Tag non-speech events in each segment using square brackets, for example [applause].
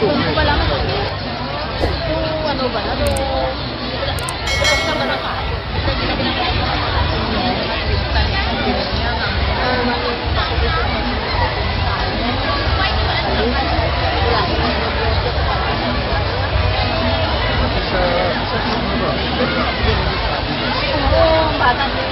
Kung ba lang ito? Kung ano ba? Ano? Basta ba na ka? Kung bata ni ako,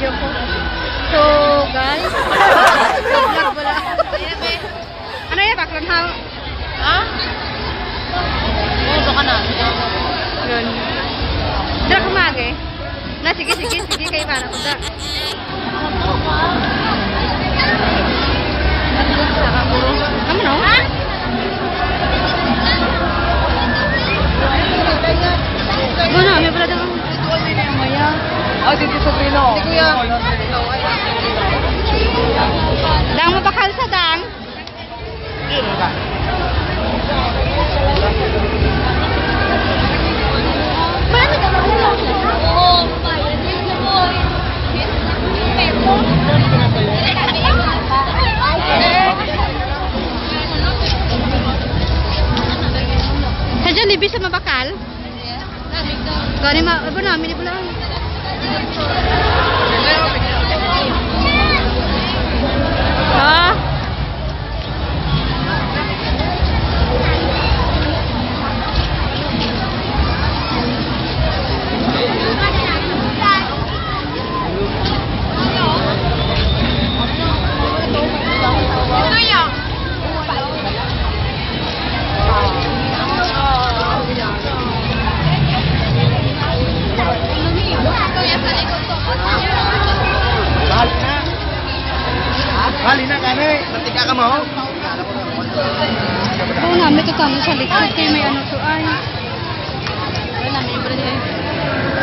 video ko. So, guys. [laughs] Vlog wala. ano yan, baklan ha? Ha? Oo, baka na. Yun. Dira kumage. Na, sige, sige, sige, kay para ko da. Kamu Pino. Hindi, kuya. Dang mabakal sa dang. Marami ka ba lang? Oo, bayad din na po. Pero, Sa Jollibee sa mabakal? Gani ma, ano namin ni pala. Natika ka mo. Oo namin ito tanong sa likod kay may ano to ay.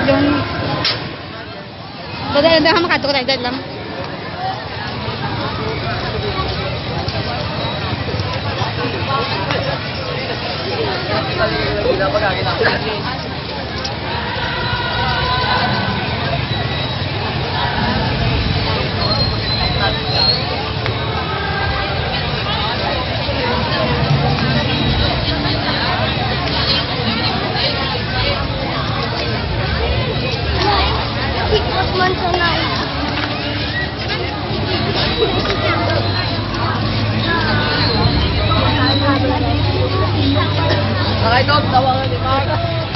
Yung Dada dada makato ko dada lang. Ikot 笑死我你妈